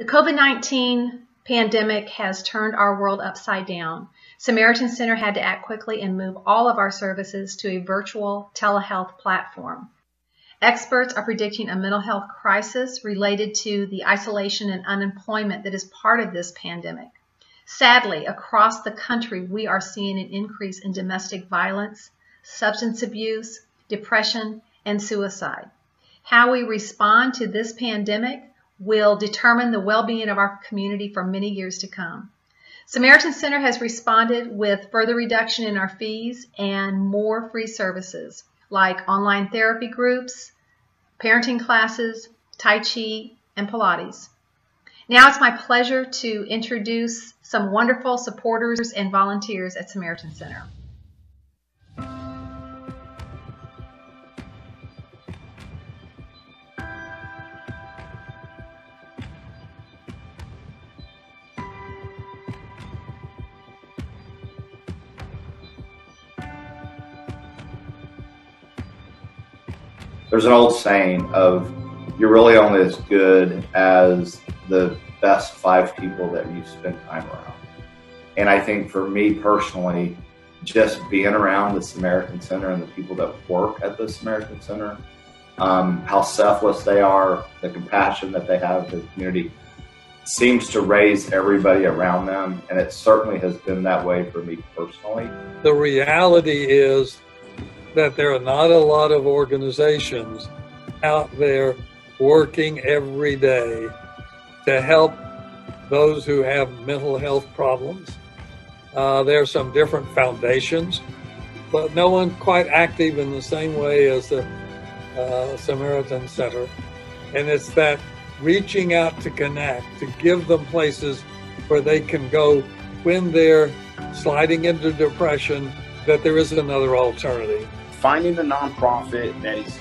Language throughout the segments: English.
The COVID 19 pandemic has turned our world upside down. Samaritan Center had to act quickly and move all of our services to a virtual telehealth platform. Experts are predicting a mental health crisis related to the isolation and unemployment that is part of this pandemic. Sadly, across the country, we are seeing an increase in domestic violence, substance abuse, depression, and suicide. How we respond to this pandemic will determine the well-being of our community for many years to come. Samaritan Center has responded with further reduction in our fees and more free services like online therapy groups, parenting classes, Tai Chi, and Pilates. Now it's my pleasure to introduce some wonderful supporters and volunteers at Samaritan Center. There's an old saying of you're really only as good as the best five people that you spend time around. And I think for me personally, just being around the Samaritan Center and the people that work at the Samaritan Center, um, how selfless they are, the compassion that they have for the community, seems to raise everybody around them. And it certainly has been that way for me personally. The reality is that there are not a lot of organizations out there working every day to help those who have mental health problems. Uh, there are some different foundations, but no one quite active in the same way as the uh, Samaritan Center. And it's that reaching out to connect, to give them places where they can go when they're sliding into depression, that there is another alternative finding a nonprofit that is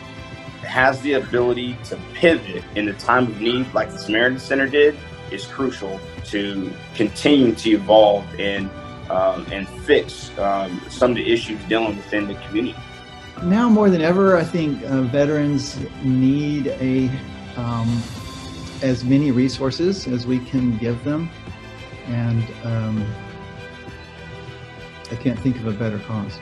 has the ability to pivot in the time of need, like the Samaritan Center did, is crucial to continue to evolve and um, and fix um, some of the issues dealing within the community. Now more than ever, I think uh, veterans need a um, as many resources as we can give them, and um, I can't think of a better cause.